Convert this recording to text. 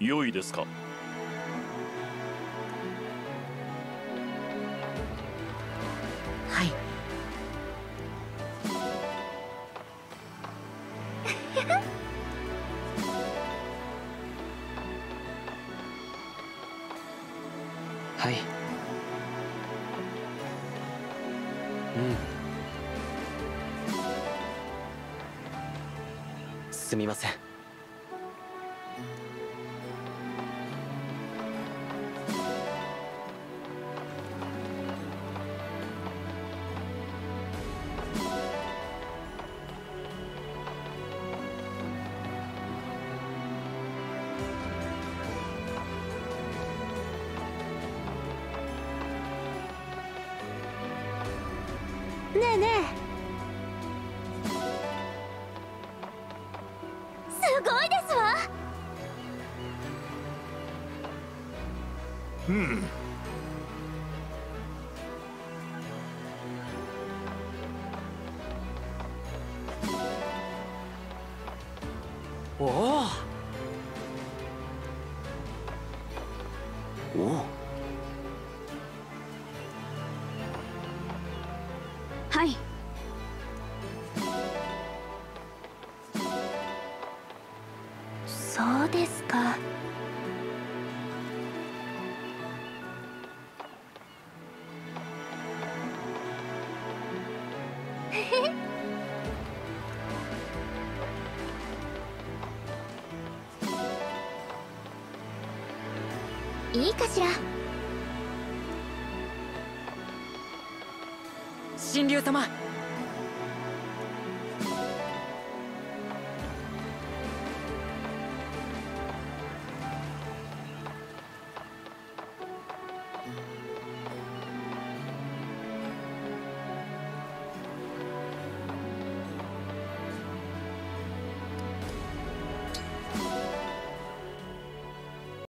良いですか？はい。はい。うん。すみませんねえねえ。すごいですわ。うんおおおはい。そうですか。いいかしら。神竜様。